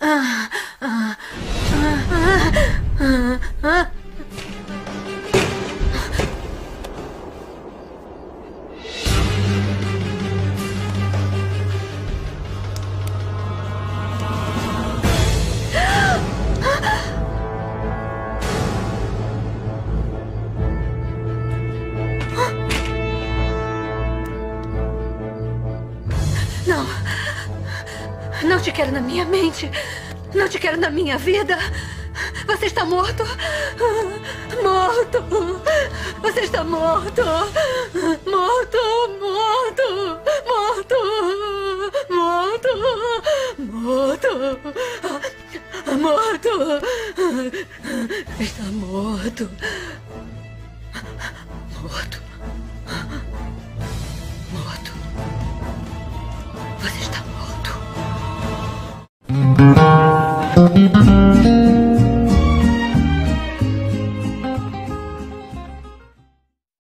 Não. Não te quero na minha mente. Não te quero na minha vida. Você está morto. Morto. Você está morto. Morto, morto, morto, morto, morto, morto. Está morto. Morto. Você está morto.